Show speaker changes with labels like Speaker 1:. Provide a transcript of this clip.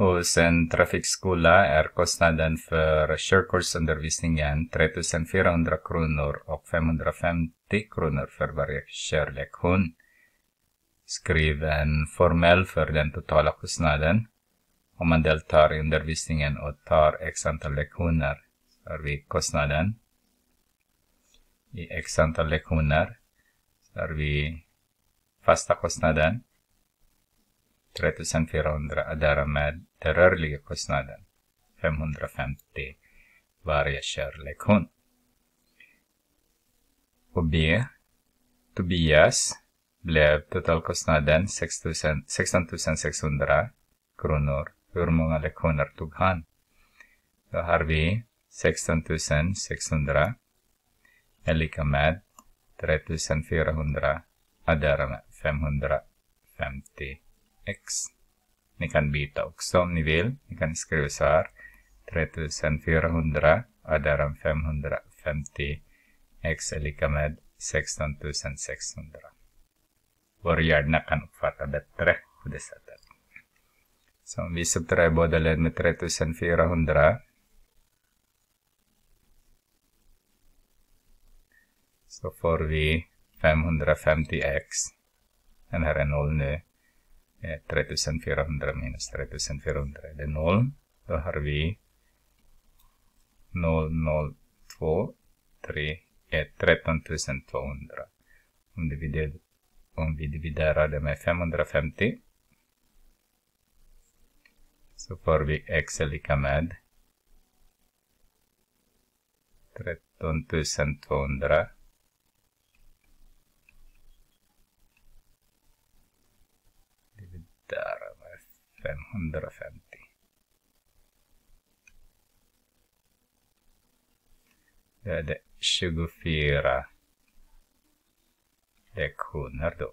Speaker 1: Hos en trafikskola är kostnaden för körkortsundervisningen 3400 kronor och 550 kronor för varje körlektion. Skriv en formell för den totala kostnaden. Om man deltar i undervisningen och tar x antal lektioner så har vi kostnaden. I x antal lektioner så har vi fasta kostnaden 3400 därmed den rörliga kostnaden 550 varje körlektion. På B. Tobias blev totalkostnaden 16 600 kronor. Hur många lektioner tog han? Då har vi 16 600 är lika med 3400 är därmed 550 x. Ni kan byta också om ni vill. Ni kan skriva så här. 3400 är därav 550 x är lika med 16 600. Vår hjärna kan uppfatta bättre på det sättet. Så om vi subtraherar båda led med 3400 så får vi 550x. Den här är noll nu. Eh, 3400 minus 3400 är det 0. Då har vi 0, 0, 2, 3, 1, 13 200. Om, divider, om vi dividerar det med 550 så får vi x är lika med 13 200 där med 550. Det är det 24 lektioner då.